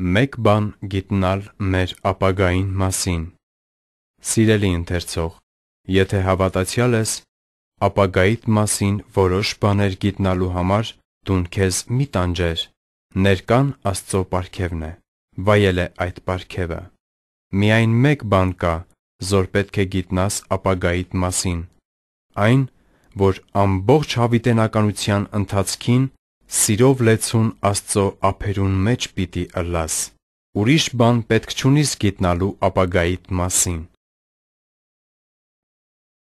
Մեկ բան գիտնալ մեր ապագային մասին Սիրելի ընթերցող, եթե հավատացյալ ես, ապագայիդ մասին որոշ բաներ գիտնալու համար տուն քեզ մի տանջեր։ Ներկան Աստծո պարգևն է։ Վայել է այդ պարգևը։ Միայն մեկ բան կա, որ պետք է գիտնաս ապագայիդ մասին։ Այն, որ ամբողջ հավիտենականության ընթացքին սիրով լեցուն Աստծո ափերուն մեջ պիտի ըլլաս։ Ուրիշ բան պետք չունիս գիտնալու ապագայիդ մասին։